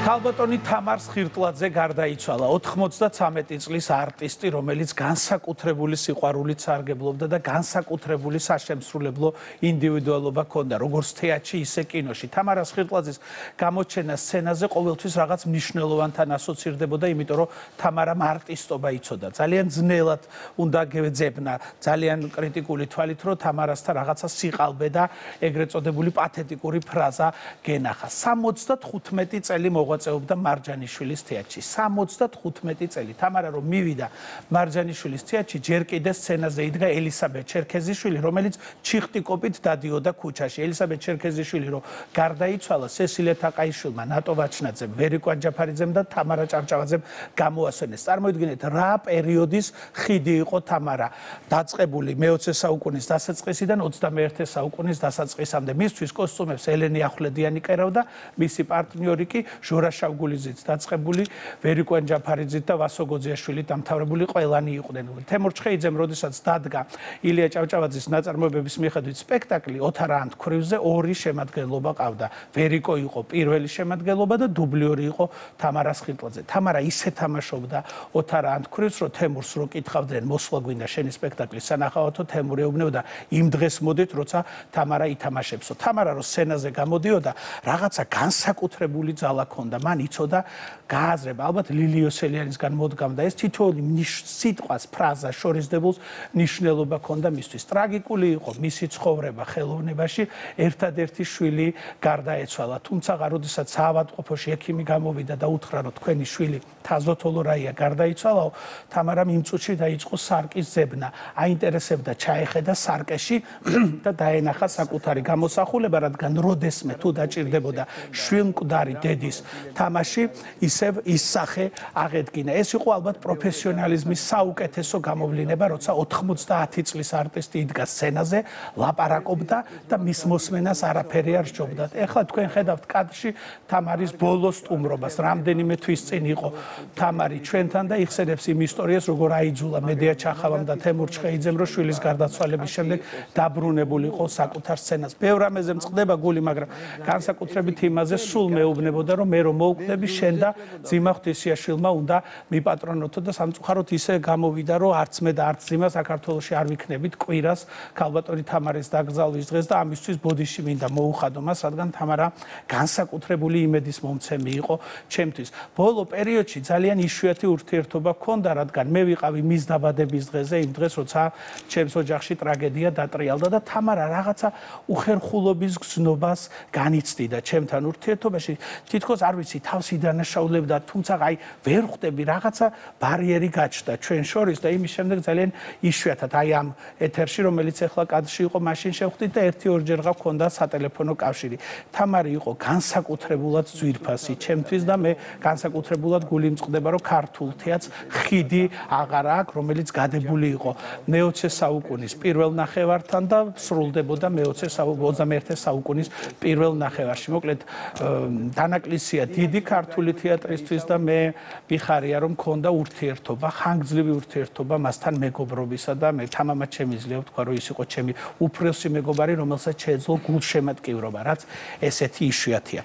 ქალბატონი თამარ სხირტლაძე გარდაიცვალა. 93 წლის არტისტი რომელიც განსაკუთრებული სიყვარულით სარგებლობდა და განსაკუთრებული საშემსრულებლო ინდივიდუალობა ჰქონდა როგორც თეატრში ისე კინოში. თამარა სხირტლაძის გამოჩენა სცენაზე ყოველთვის რაღაც მნიშვნელოვანთან ასოცირდებოდა იმიტომ რომ თამარამ არტისტობა იცოდა. ძალიან ძნელად უნდა გეძებნა ძალიან კრიტიკული თვალით რომ თამარასთან რაღაცა სიყალბე და ეგრეთ წოდებული პათეტიკური ფრაზა გენახა. 75 წელი მო მოღვაწეობდა მარჯანიშვილის თეატრში. 75 წელი. თამარა რომ მივიდა მარჯანიშვილის თეატრში ჯერ კიდე სცენაზე იდგა ელისაბედ ჩერქეზიშვილი რომელიც ჩიხტიკოპით დადიოდა ქუჩაში. ელისაბედ ჩერქეზიშვილი რომ გარდაიცვალა სესილე თაყაიშვილმა ნატო ვაჩნაძემ ვერიკვან ჯაფარიძემ და თამარა ჭავჭავაძემ გამოასვენეს. წარმოიდგინეთ რა პერიოდის ხიდი იყო თამარა? დაწყებული მე-20 საუკუნის დასაწყისიდან 21 საუკუნის დასაწყისამდე. მისთვის კოსტუმებს ელენი ახვლედიანი კერავდა მისი პარტნიორი კი ჟორა შავგულიზით დაწყებული ვერიკვენ ჯაფარიძით და ვასო გოძიაშვილი დამთავრებული ყველანი იყვნენ. თემურ ჩხეიძემ როდესაც დადგა ილია ჭავჭავაძის ნაწარმოებების მიხედვით სპექტაკლი ოთარ ანთქრივზე ორი შემადგენლობა ყავდა. ვერიკო იყო პირველი შემადგენლობა და დუბლიორი იყო თამარა სხილტლაძე. თამარა ისე თამაშობდა ოთარ ანთქრივს, რომ თემურს რო კითხავდნენ მოსვლა გვინდა შენი სპექტაკლის სანახავათო თემური ეუბნებოდა იმ დღეს მოდით როცა თამარა ითამაშებსო. თამარა რო სცენაზე გამოდიოდა რაღაცა განსაკუთრებული ძალა ქონდა ჰქონდა, მან იცოდა გააზრება, ალბათ ლილიოსელიანისგან მოდგამდა ეს თითოეული სიტყვას, ფრაზას, შორისდებულს ნიშნულობა ჰქონდა მისთვის. ტრაგიკული იყო მისი ცხოვრება ხელოვნებაში, ერთადერთი შვილი გარდაეცვალა, თუმცა როდესაც საავადმყოფოში ექიმი გამოვიდა და უთხრა, რომ თქვენი შვილი თაზოთოლო რაია გარდაიცვალაო, თამარამ იმ წუთში დაიწყო სარკის ზებნა. აინტერესებდა ჩაეხედა სარკეში და დაენახა საკუთარი გამოსახულება, რადგან როდესმე თუ დაჭirdებოდა შვილმკვდარი დედის თამაში ისევ ის სახე აღედგინა. ეს იყო ალბათ პროფესიონალიზმის საუკეთესო გამოვლინება, როცა 90 წლის არტისტი იდგა სცენაზე, ლაპარაკობდა და მის მოსმენას არაფერი არ სჯობდა. ეხლა თქვენ ხედავთ კადრში თამარის ბოლოს სტუმრობას, რამდენიმე თვის წინ იყო თამარი ჩვენთან და იხსენებს იმ ისტორიას, როგორ აიძულა მედია ჩახავამ და თემურ ჩხეიძემ, რომ შვილის გარდაცვალების შემდეგ დაბრუნებული იყო საკუთარ სცენას. ბევრ ამაზე მწყდება გული, მაგრამ განსაკუთრებით იმაზე სულ მეუბნებოდა, რომ მე რომ მოუკვდები შენ და ძიმა ღვთისიაშვილმა უნდა მიპატრონოთო და სამწუხაროდ ისე გამოვიდა რომ არც მე და არც ძიმა საქართველოსში არ ვიქნებით კვირას ქალბატონი თამარის დაკრძალვის დღეს და ამისთვის ბოდიში მინდა მოუხადო მას რადგან თამარა განსაკუთრებული იმედის მომცემი იყო ჩემთვის. ბოლო პერიოდში ძალიან იშვიათი ურთიერთობა ჰქონდა რადგან მე ვიყავი მის დაბადების დღეზე იმ დღეს როცა ჩემს ოჯახში ტრაგედია დატრიალდა და თამარა რაღაცა უხერხულობის გზნობას განიცდიდა ჩემთან ურთიერთობაში. თითქოს არ ვიცი თავს იდანაშაულებდა თუმცა აი ვერ ხვდები რაღაცა ბარიერი გაჩნდა ჩვენ შორის და იმის შემდეგ ძალიან იშვიათად აი ამ ეთერში რომელიც ახლა კადრში იყო მაშინ შევხვდით და ერთი ორჯერ ღა ქონდა სატელეფონო კავშირი. თამარი იყო განსაკუთრებულად ძვირფასი. ჩემთვის და მე განსაკუთრებულად გული მწყდება რომ ქართულ თეატრს ხიდი აღარ აქვს რომელიც გადებული იყო. მე-20 საუკუნის პირველ ნახევართან და სრულდებოდა მე-20 საუკუნის 21 საუკუნის პირველ ნახევარში. მოკლედ დანაკლისია დიდი ქართული თეატრისთვის და მე ვიხარია რომ მქონდა ურთიერთობა, ხანგრძლივი ურთიერთობა მასთან მეგობრობისა და მე თამამად შემიძლია ვთქვა რომ ის იყო ჩემი უფროსი მეგობარი, რომელსაც შეეძლო გულშემატკივრობა, რაც ესეთი იშვიათია.